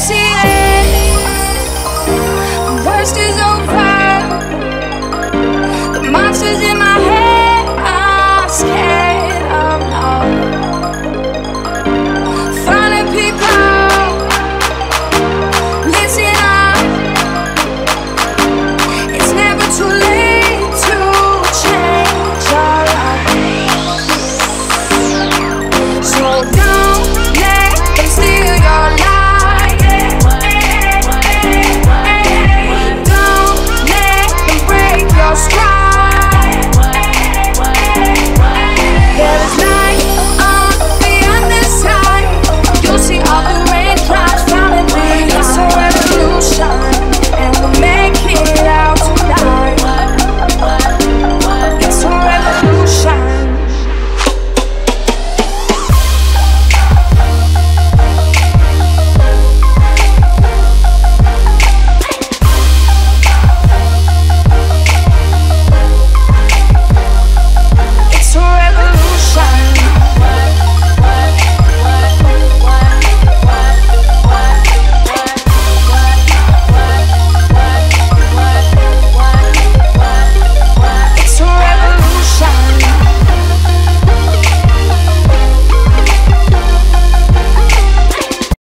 se